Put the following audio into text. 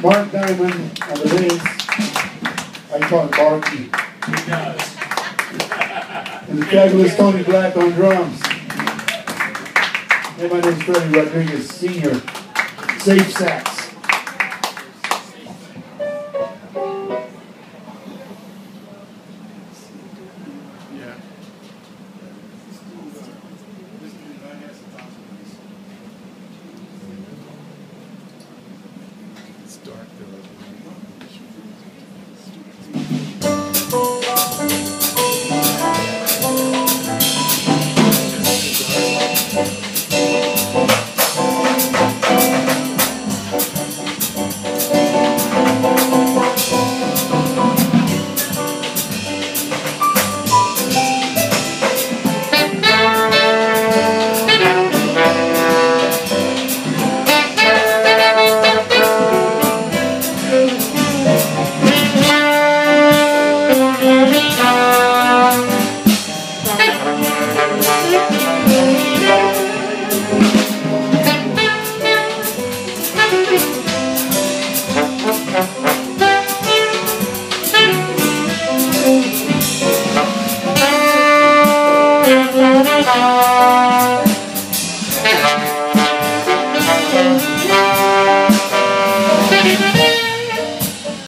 Mark Diamond on the bass. I call him Barky. He does. And the fabulous Tony Black on drums. And my name is Freddy Rodriguez, Senior. Safe sax. Dark